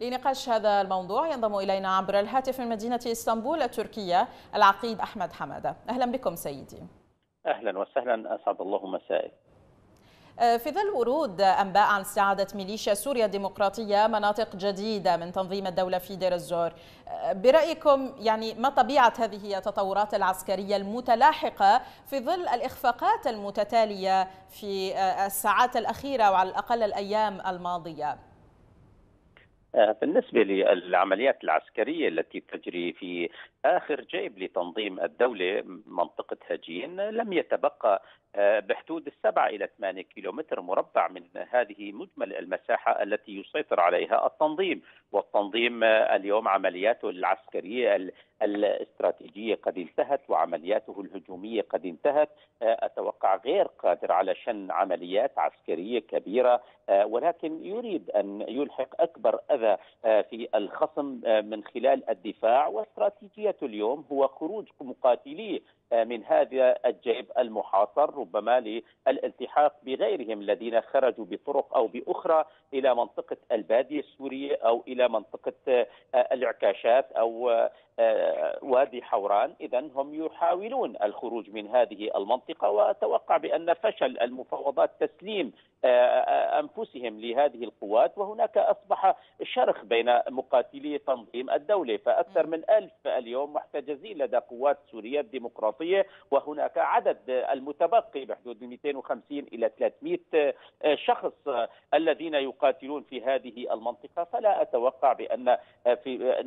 لنقاش هذا الموضوع ينضم إلينا عبر الهاتف من مدينة إسطنبول التركية العقيد أحمد حمادة أهلا بكم سيدي. أهلا وسهلا أسعد الله مسائك. في ظل ورود أنباء عن استعادة ميليشيا سوريا الديمقراطية مناطق جديدة من تنظيم الدولة في دير الزور. برأيكم يعني ما طبيعة هذه التطورات العسكرية المتلاحقة في ظل الإخفاقات المتتالية في الساعات الأخيرة وعلى الأقل الأيام الماضية؟ بالنسبة للعمليات العسكرية التي تجري في آخر جيب لتنظيم الدولة منطقة هجين لم يتبقى بحدود السبعة إلى ثمانية كيلومتر مربع من هذه مجمل المساحة التي يسيطر عليها التنظيم. والتنظيم اليوم عملياته العسكرية الاستراتيجية قد انتهت وعملياته الهجومية قد انتهت. أتوقع غير قادر على شن عمليات عسكرية كبيرة ولكن يريد أن يلحق أكبر أذى في الخصم من خلال الدفاع واستراتيجيته اليوم هو خروج مقاتليه من هذا الجيب المحاصر ربما للالتحاق بغيرهم الذين خرجوا بطرق أو بأخرى إلى منطقة الباديه السوريه أو إلى منطقة العكاشات أو وادي حوران. اذا هم يحاولون الخروج من هذه المنطقة وأتوقع بأن فشل المفاوضات تسليم أنفسهم لهذه القوات. وهناك أصبح شرخ بين مقاتلي تنظيم الدولة فأكثر من ألف اليوم محتجزين لدى قوات سوريا الديمقراطية وهناك عدد المتبقي بحدود 250 إلى 300 شخص الذين يقاتلون في هذه المنطقة. فلا أتوقع بأن في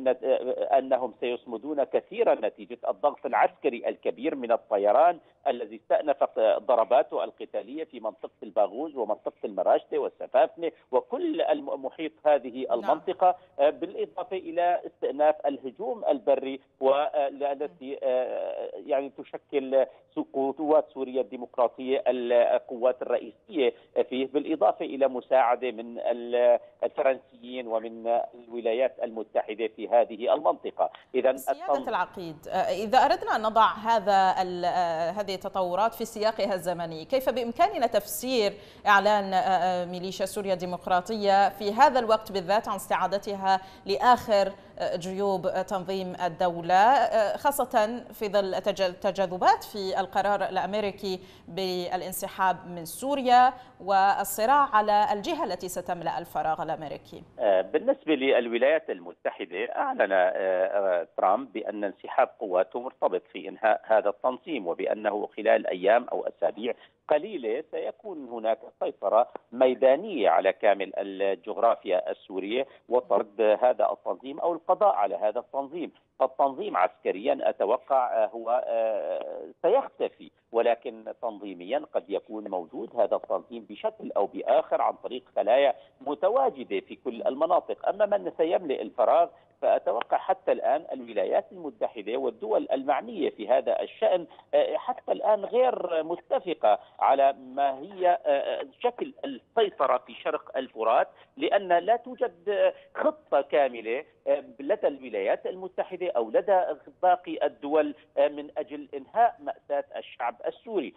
أنهم سيصمدون كثيرا نتيجة الضغط العسكري الكبير من الطيران الذي استأنف ضرباته القتالية في منطقة الباغوز ومنطقة المراشدة والسفافنة وكل محيط هذه المنطقة بالإضافة إلى استئناف الهجوم البري والتي يعني تشكل قوات سوريا الديمقراطية القوات الرئيسية فيه بالإضافة إلى مساعدة من الفرنسيين ومن الولايات المتحدة في هذه المنطقة. اذا سيادة العقيد إذا أردنا أن نضع هذا هذه التطورات في سياقها الزمني كيف بإمكاننا تفسير إعلان ميليشيا سوريا الديمقراطية في هذا الوقت بالذات عن استعادتها لآخر جيوب تنظيم الدولة خاصة في ظل التجاذبات في القرار الأمريكي بالانسحاب من سوريا والصراع على الجهة التي ستملأ الفراغ الأمريكي. بالنسبة للولايات المتحدة أعلن ترامب بأن انسحاب قواته مرتبط في إنهاء هذا التنظيم وبأنه خلال أيام أو أسابيع قليلة سيكون هناك سيطرة ميدانية على كامل الجغرافيا السورية وطرد هذا التنظيم أو القضاء على هذا التنظيم. التنظيم عسكريا أتوقع هو سيختفي ولكن تنظيميا قد يكون موجود. هذا التنظيم بشكل أو بآخر عن طريق خلايا متواجدة في كل المناطق. أما من سيملئ الفراغ فأتوقع حتى الآن الولايات المتحدة والدول المعنية في هذا الشأن حتى الآن غير متفقة على ما هي شكل السيطرة في شرق الفرات لأن لا توجد خطة كاملة لدى الولايات المتحدة أو لدى باقي الدول من أجل إنهاء مأساة الشعب السوري.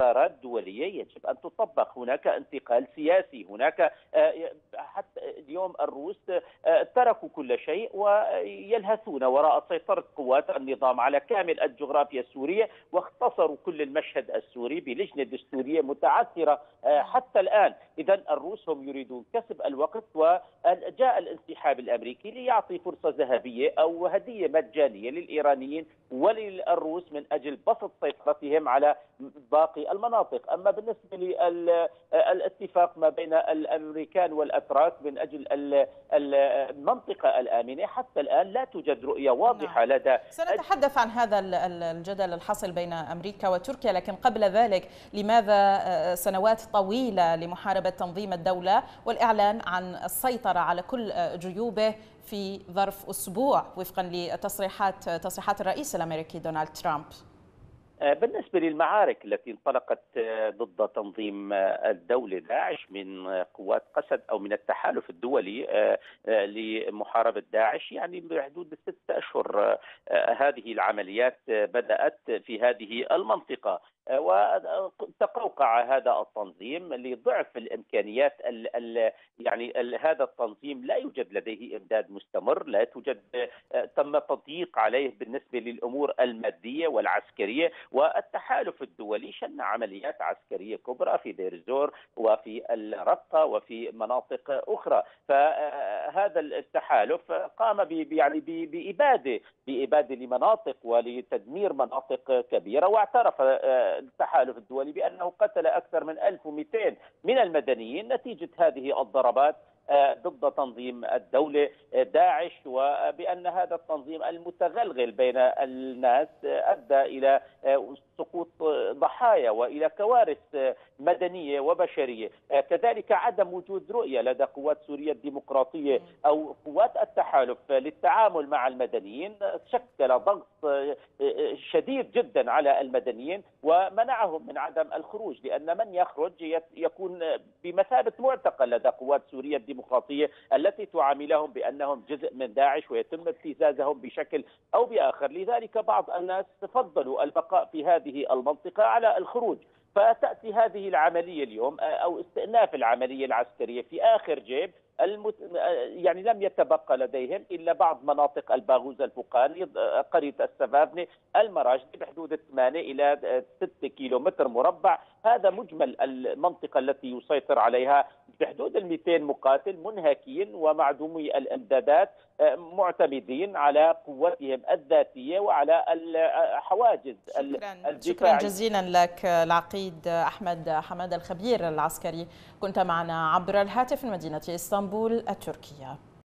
قرارات دولية يجب أن تطبق. هناك انتقال سياسي هناك حتى اليوم الروس تركوا كل شيء ويلهثون وراء سيطرة قوات النظام على كامل الجغرافيا السورية واختصروا كل المشهد السوري بلجنة دستورية متعثرة حتى الآن. إذا الروس هم يريدون كسب الوقت وجاء الانسحاب الأمريكي ليعطي فرصة ذهبية أو هدية مجانية للإيرانيين وللروس من أجل بسط سيطرتهم على باقي المناطق أما بالنسبة للاتفاق ما بين الأمريكان والأتراك من أجل المنطقة الآمنة حتى الآن لا توجد رؤية واضحة نعم. لدى سنتحدث عن هذا الجدل الحاصل بين أمريكا وتركيا لكن قبل ذلك لماذا سنوات طويلة لمحاربة تنظيم الدولة والإعلان عن السيطرة على كل جيوبه في ظرف أسبوع وفقا لتصريحات تصريحات الرئيس الأمريكي دونالد ترامب بالنسبة للمعارك التي انطلقت ضد تنظيم الدولة داعش من قوات قسد أو من التحالف الدولي لمحاربة داعش يعني بحدود الست أشهر هذه العمليات بدأت في هذه المنطقة. وتقوقع هذا التنظيم لضعف الإمكانيات ال ال يعني ال هذا التنظيم لا يوجد لديه إمداد مستمر، لا توجد تم تضييق عليه بالنسبة للأمور المادية والعسكرية والتحالف الدولي شن عمليات عسكرية كبرى في دير الزور وفي الرقه وفي مناطق أخرى، فهذا التحالف قام يعني بإبادة بإبادة لمناطق ولتدمير مناطق كبيرة واعترف التحالف الدولي بأنه قتل أكثر من 1200 من المدنيين نتيجة هذه الضربات. ضد تنظيم الدولة آه، داعش وبأن هذا التنظيم المتغلغل بين الناس آه، أدى إلى سقوط ضحايا وإلى كوارث مدنية وبشرية، كذلك عدم وجود رؤية لدى قوات سوريا الديمقراطية أو قوات التحالف للتعامل مع المدنيين شكل ضغط شديد جدا على المدنيين ومنعهم من عدم الخروج لأن من يخرج يكون بمثابة معتقل لدى قوات سوريا الديمقراطيه التي تعاملهم بأنهم جزء من داعش ويتم ابتزازهم بشكل أو بآخر، لذلك بعض الناس فضلوا البقاء في هذه المنطقة على الخروج. فتأتي هذه العملية اليوم أو استئناف العملية العسكرية في آخر جيب المت... يعني لم يتبقى لديهم إلا بعض مناطق الباغوز الفوقاني قرية السفافنه المراجدي بحدود 8 إلى 6 كيلو متر مربع. هذا مجمل المنطقة التي يسيطر عليها بحدود ال 200 مقاتل منهكين ومعدومي الامدادات معتمدين على قوتهم الذاتية وعلى الحواجز شكرا. شكرا جزيلا لك العقيد أحمد حماد الخبير العسكري. كنت معنا عبر الهاتف من مدينة إسطنبول التركية.